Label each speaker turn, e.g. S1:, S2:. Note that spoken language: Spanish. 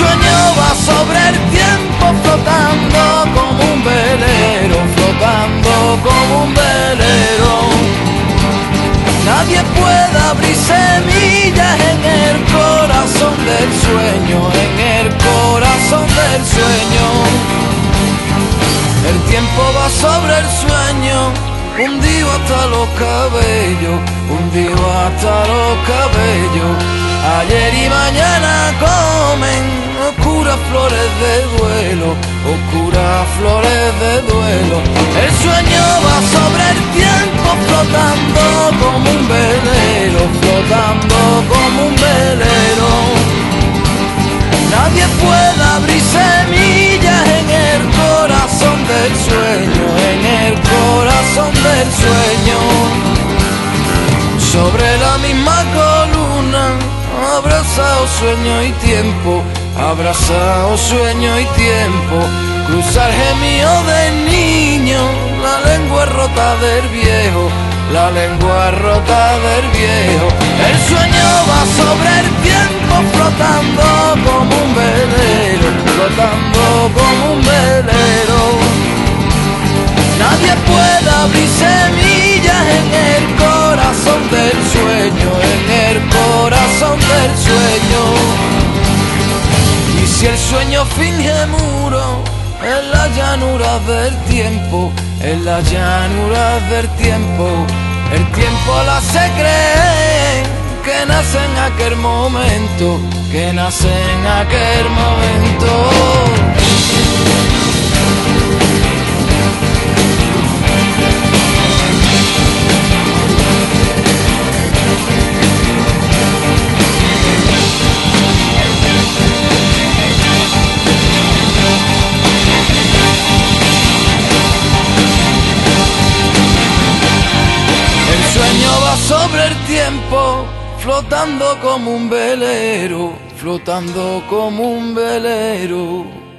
S1: sueño va sobre el tiempo flotando como un velero, flotando como un velero. Nadie puede abrir semillas en el corazón del sueño, en el corazón del sueño. El tiempo va sobre el sueño hundido hasta los cabellos, hundido hasta los cabellos, ayer y mañana flores de duelo, oscuras flores de duelo. El sueño va sobre el tiempo flotando como un velero, flotando como un velero. Nadie puede abrir semillas en el corazón del sueño, en el corazón del sueño. Sobre la misma columna, abrazado sueño y tiempo, abrazado sueño y tiempo. Cruzar gemido del niño, la lengua rota del viejo, la lengua rota del viejo. El sueño va sobre el tiempo flotando como un velero, flotando como un velero. Nadie puede abrir semillas en el corazón del sueño, si el sueño finge muro en la llanura del tiempo, en la llanura del tiempo, el tiempo la hace creer que nace en aquel momento, que nace en aquel momento. Sueño va sobre el tiempo, flotando como un velero, flotando como un velero.